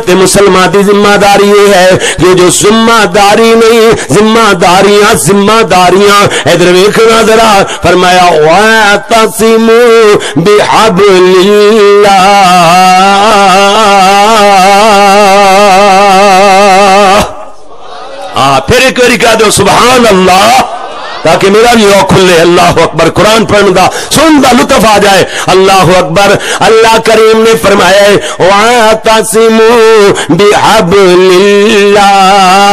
امت مسلمان دی ذمہ داری یہ ہے کہ جو ذمہ داری نہیں ذمہ داریاں ذمہ داریاں ادھر ویکھنا ذرا، فرمایا، واعتصموا بحبل اللہ پھر ایک بار کہہ دو، سبحان اللہ۔ تاکہ میرا بھی او کھلے، اللہ اکبر، قرآن پڑھنے دا سن دا لطف آ جائے۔ اللہ اکبر، اللہ کریم نے فرمایا وَعَتَسِمُوا بِحَبْلِ اللَّهِ۔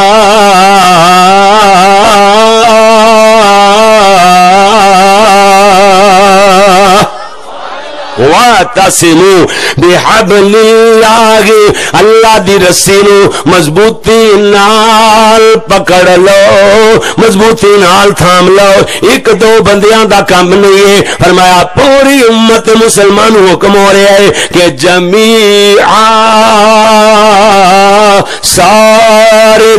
وَاعْتَصِمُوا بِحَبْلِ اللَّهِ، اللہ دی رسی نو مضبوطی نال پکڑ لو، مضبوطی نال تھام لو۔ ایک دو بندیاں دا کام نہیں ہے۔ فرمایا، پوری امت مسلمان حکم ہو رہا ہے کہ جمیعا سارے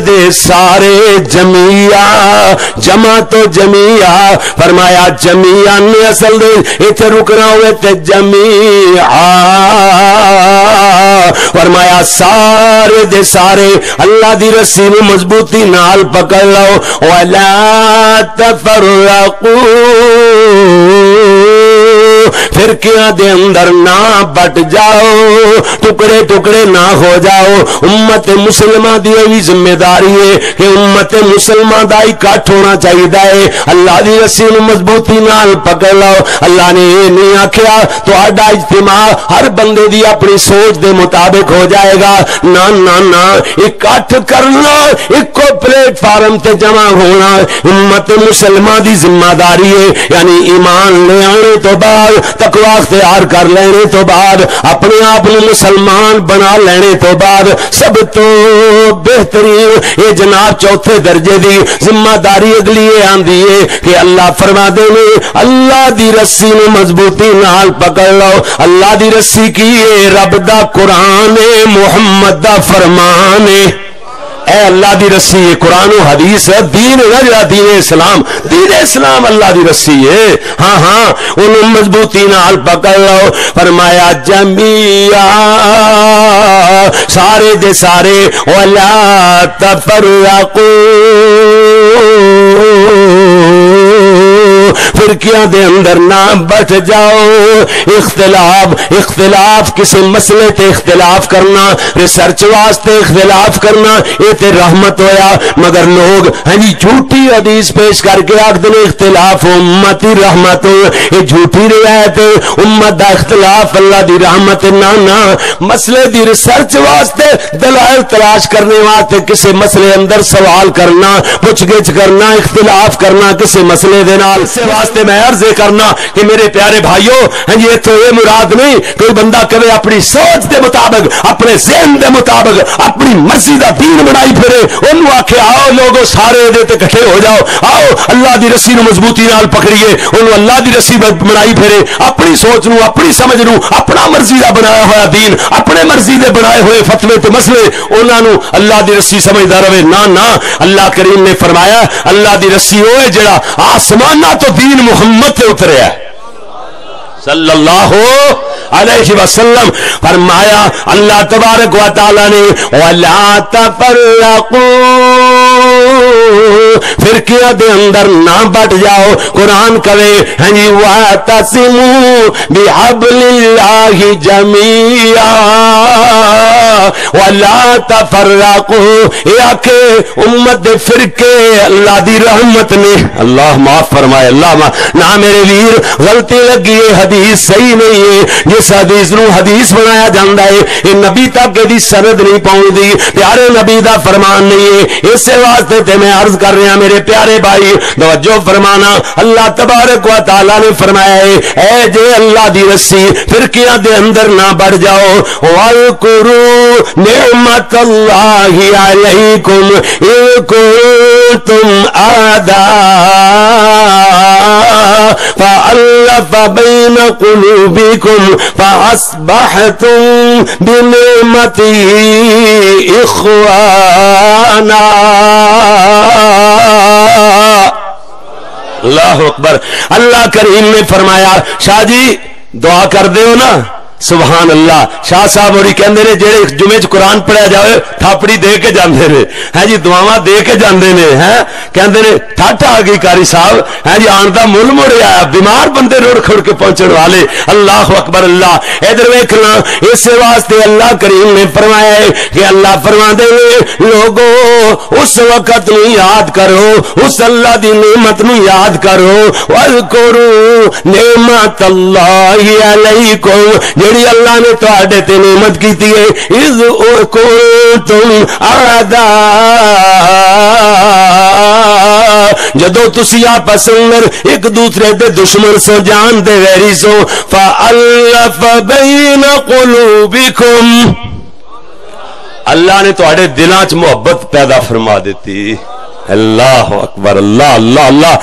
دے سارے جمیا جمع تو جمیا فرمایا جمیا نے اصل دے اتنے رکنا ہوئے تے جمیا فرمایا سارے دے سارے، اللہ دی رسی نو مضبوطی نال پکڑ لو۔ ولا تفرقوا۔ فرقیاں دے اندر نہ بٹ جاؤ، ٹکڑے ٹکڑے نہ ہو جاؤ۔ امت مسلمہ دی بھی ذمہ داری ہے کہ امت مسلمہ دا اکٹھ ہونا چاہیے ہے۔ اللہ دی رسی نو مضبوطی نال پکڑ لو اللہ نے یہ نہیں آکھیا تو تہاڈا اجتماع ہر بندے دی اپنی سوچ دے مطابق ہو جائے گا۔ نہ نہ نہ اکٹھ کرنا ایک پلیٹ فارم تے جمع ہونا۔ امت مسلمہ دی ذمہ داری ہے یعنی ایمان لے آنے تو بعد تقوی اختیار کر لینے تو بعد، اپنے آپ مسلمان بنا لینے تو بعد، سب تو بہترین۔ یہ جناب چوتھے درجے دی ذمہ داری اگلی یہ آندی ہے کہ اللہ فرما دے اللہ دی رسی نے مضبوطی نال پکڑ لو۔ اللہ دی رسی کی رب دا قرآن محمد دا فرمان ہے۔ اے اللہ دی رسی ہے، قرآن و حدیث ہے، دین ہے، جڑا دین اسلام دین اسلام اللہ دی رسی ہے۔ ہاں ہاں انہوں مضبوطی نال پکڑ لو۔ فرمایا جمیا سارے دے سارے، ولا تفرقوا۔ فرقیاں دے اندر نہ بٹ جاؤ۔ اختلاف اختلاف کسی مسئلے تے اختلاف کرنا ریسرچ واسطے اختلاف کرنا، یہ تے رحمت ہویا۔ مگر لوگ ہاں جی جھوٹی حدیث پیش کر کے آخ دن اختلاف امت ہی رحمت، یہ جھوٹی روایت امت دا اختلاف اللہ دی رحمت نہ نہ۔ مسئلے دی ریسرچ واسطے دلائل تلاش کرنے واسطے کسی مسئلے اندر سوال کرنا، پوچھ گچھ کرنا، اختلاف کرنا کسی مسئلے دے نال۔ سے واسطے میں عرض کرنا کہ میرے پیارے بھائیوں ہاں جی یہ مراد نہیں کوئی بندہ کہے اپنی سوچ دے مطابق، اپنے ذہن دے مطابق، اپنی مرضی دا دین بنائی پھرے انہوں آخے آؤ لوگوں سارے دے تے کٹھے ہو جاؤ، آؤ اللہ دی رسی نو مضبوطی نال پکڑیے انہوں اللہ دی رسی بنائی پھرے، اپنی سوچ نو، اپنی سمجھ نو، اپنا مرضی دا بنایا ہوا دین، اپنے مرضی دے بنائے ہوئے فتوے تے مسئلے انہاں نو اللہ دی رسی سمجھدا رہے نہ نہ اللہ کریم نے فرمایا، اللہ دی رسی ہوئے جڑا آسمانہ تو دین محمد تے اتریا ہے صلی اللہ علیہ وسلم فرمایا، اللہ تبارک و تعالی نے، وَلَا تفرقوا فرقیاں دے اندر نہ بٹ جاؤ؟ قرآن کہے ہاں جی واعتصموا بحبل اللہ جميعا ولا تفرقوا۔ یا کہ امت دے فرقے، اللہ دی رحمت نے۔ اللہ معاف فرمائے، اللہ معاف۔ نہ میرے ویر، غلطی لگی ہے، حدیث صحیح نہیں ہے۔ جس حدیث نو حدیث بنایا جاندا ہے یہ نبی تک دی سند نہیں پہنچدی پیارے نبی دا فرمان نہیں ہے۔ اس واسطے تے میں عرض کر رہا میرے پیارے بھائی، توجہ فرمانا، اللہ تبارک و تعالی نے فرمایا ہے، اے جے اللہ دی رسی، فرقیاں دے اندر نہ بڑھ جاؤ۔ واذکروا نعمت اللہ علیکم ان کنتم آداء فألف بين قلوبكم فأصبحتم بنعمته إخوانا۔ اللہ اکبر اللہ کریم نے فرمایا شاہ جی دعا کر دیو نا۔ سبحان اللہ شاہ صاحب ہوری کہندے نے جڑے جمعے چ قرآن پڑھیا جائے تھاپڑی دے کے جاندے نے۔ ہیں جی دعاواں دے کے جاندے نے ہیں کہندے نے ٹھٹ آ گئی کاری صاحب ہیں جی آن دا مول مڑ آیا، بیمار بندے روڑ کھڑ کے پہنچن والے۔ اللہ اکبر، اللہ۔ ادھر ویکھنا اس واسطے اللہ کریم نے فرمایا ہے کہ اللہ فرما دے لوگو، اس وقت نو یاد کرو، اس اللہ دی نعمت نو یاد کرو۔ واذکروا نعمت اللہ علیکم جیڑی اللہ نے تواڈے تے نعمت کیتی ہے۔ اذ کنتم اعداء جدو تسی آپس اندر ایک دوسرے دے دشمن سو، جان دے ویری سو فالف بین قلوبکم اللہ نے تواڈے دلاں چ محبت پیدا فرما دیتی۔ اللہ اکبر، اللہ اللہ اللہ۔